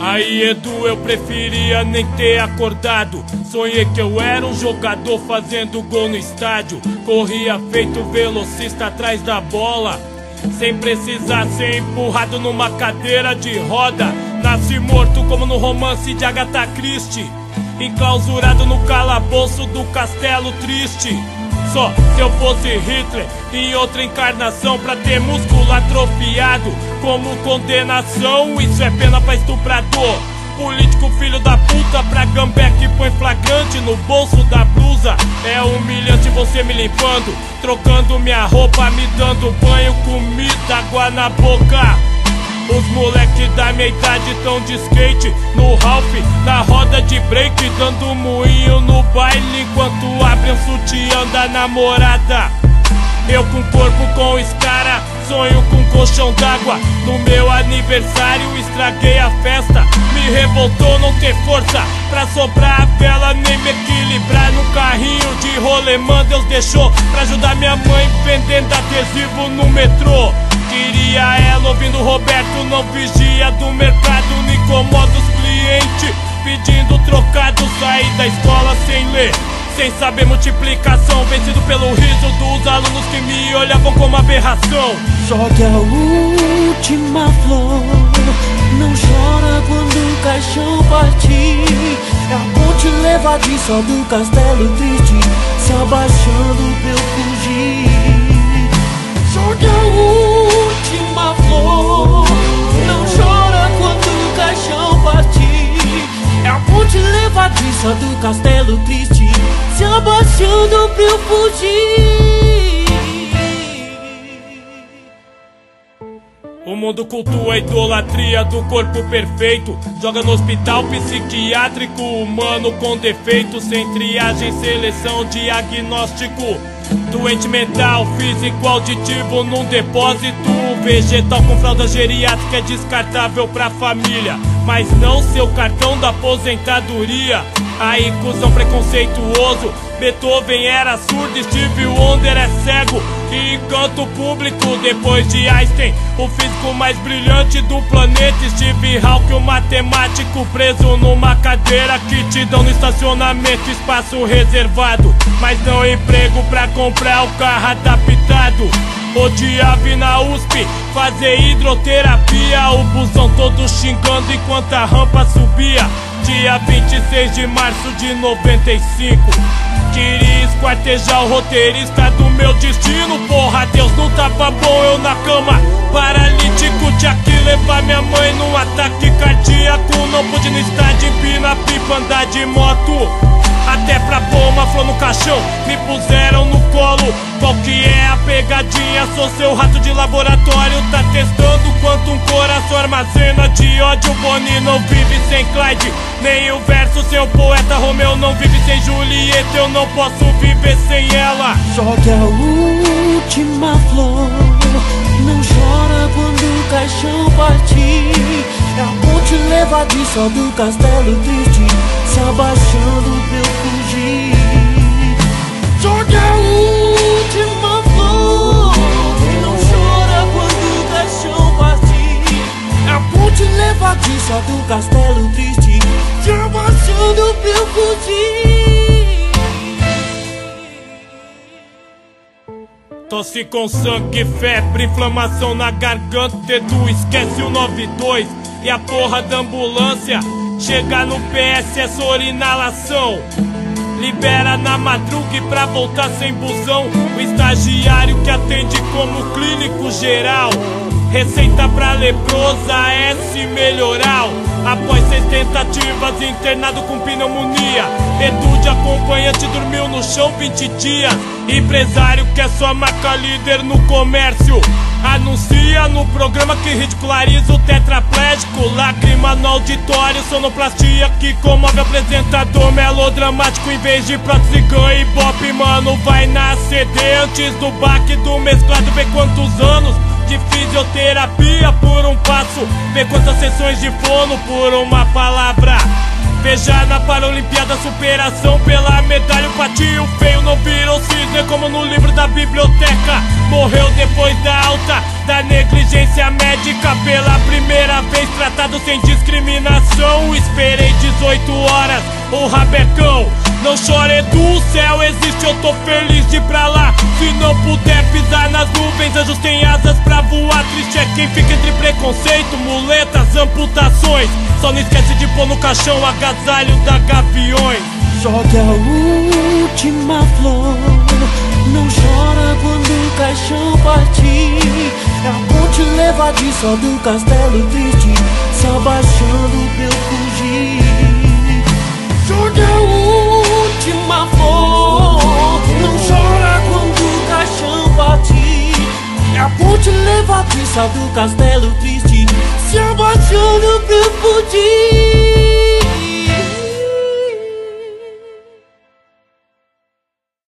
Aí Edu, eu preferia nem ter acordado. Sonhei que eu era um jogador fazendo gol no estádio. Corria feito velocista atrás da bola. Sem precisar ser empurrado numa cadeira de roda. Nasci morto como no romance de Agatha Christie. Enclausurado no calabouço do castelo triste. Só se eu fosse Hitler em outra encarnação pra ter músculo atrofiado como condenação. Isso é pena pra estuprador. Político filho da puta pra gambé que põe flagrante no bolso da blusa. É humilhante você me limpando, trocando minha roupa, me dando banho, comida, água na boca. Os moleques da minha idade tão de skate No Ralph, na roda de break Dando moinho no baile Enquanto abre um sutiã da namorada. Eu com corpo com escara Sonho com colchão d'água. No meu aniversário estraguei a festa. Me revoltou não ter força Pra soprar a vela Nem me equilibrar num carrinho de rolemã Deus deixou pra ajudar minha mãe Vendendo adesivo no metrô Queria ela ouvindo Roberto, não vigia do mercado, não incomoda os clientes. Pedindo trocado, saí da escola sem ler, sem saber multiplicação. Vencido pelo riso dos alunos que me olhavam como aberração. Jogue a última flor, não chora quando o caixão partir. É a ponte levadiça do castelo triste, se abaixando eu fugir. Do castelo triste, se abaixando pra eu fugir. O mundo cultua a idolatria do corpo perfeito. Joga no hospital psiquiátrico humano com defeitos, sem triagem, seleção, diagnóstico. Doente mental, físico, auditivo num depósito vegetal com fralda geriátrica é descartável pra família. Mas não seu cartão da aposentadoria. Aí, cuzão preconceituoso. Beethoven era surdo, Steve Wonder é cego. E encanto público depois de Einstein. O físico mais brilhante do planeta. Steve Hawking, o matemático preso numa cadeira que te dão no estacionamento. Espaço reservado, mas não emprego pra comprar o carro adaptado. Odiava ir na USP fazer hidroterapia. O busão todo xingando enquanto a rampa subia. Dia 26 de março de 95. Queria esquartejar o roteirista do meu destino. Porra, Deus não tava bom, eu na cama. Paralítico, tinha que levar minha mãe num ataque cardíaco. Não pude no estádio, empina pipa, andar de moto. Até pra pôr uma flor no caixão, me puseram no colo. Qual que é a pegadinha? Sou seu rato de laboratório, tá testando quanto um coração armazena de ódio. Bonnie não vive sem Clyde, nem o verso. Seu poeta Romeu não vive sem Julieta. Eu não posso viver sem ela. Jogue a última flor, não chora quando o caixão partir. É a ponte levadiça do castelo triste, se abaixando pra castelo triste, se abaixando pra eu fugir. Tosse com sangue, febre, inflamação na garganta. Edu esquece o 92 e a porra da ambulância. Chegar no PS é só inalação. Libera na madruga e pra voltar sem busão. O estagiário que atende como clínico geral. Receita pra leprosa é se melhoral. Após seis tentativas, internado com pneumonia. Edu acompanhante dormiu no chão 20 dias. Empresário que é sua marca líder no comércio. Anuncia no programa que ridiculariza o tetraplégico. Lágrima no auditório, sonoplastia que comove apresentador melodramático. Em vez de prótese, ganha ibope, mano. Vai na CD antes do baque do mesclado. Vê quantos anos de fisioterapia por um passo. Vê quantas sessões de fono por uma palavra. Veja na Paralimpíada superação pela medalha. O patinho feio não virou cisne como no livro da biblioteca. Morreu depois da alta da negligência médica. Pela primeira vez tratado sem discriminação. Esperei 18 horas, o rabecão. Não chore do céu, existe, eu tô feliz de ir pra lá. Se não puder pisar nas nuvens, anjos têm quem fica entre preconceito, muletas, amputações. Só não esquece de pôr no caixão agasalho da gaviões. Jogue a última flor. Não chora quando o caixão partir. É a ponte levadiça do castelo triste, se abaixando pra eu fugir. Jogue a última flor. É a ponte levadiça do castelo triste, se abaixando pra eu fugir.